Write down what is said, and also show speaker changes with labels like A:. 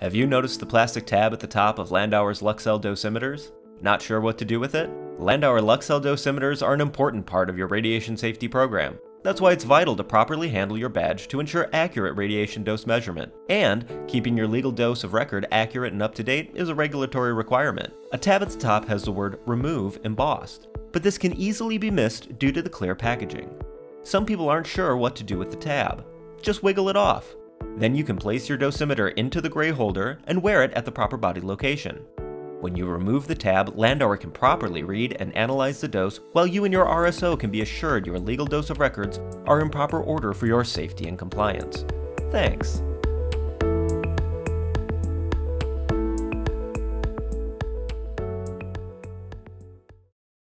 A: Have you noticed the plastic tab at the top of Landauer's Luxel dosimeters? Not sure what to do with it? Landauer Luxel dosimeters are an important part of your radiation safety program. That's why it's vital to properly handle your badge to ensure accurate radiation dose measurement. And keeping your legal dose of record accurate and up to date is a regulatory requirement. A tab at the top has the word remove embossed, but this can easily be missed due to the clear packaging. Some people aren't sure what to do with the tab. Just wiggle it off. Then you can place your dosimeter into the gray holder and wear it at the proper body location. When you remove the tab, Landauer can properly read and analyze the dose, while you and your RSO can be assured your legal dose of records are in proper order for your safety and compliance. Thanks.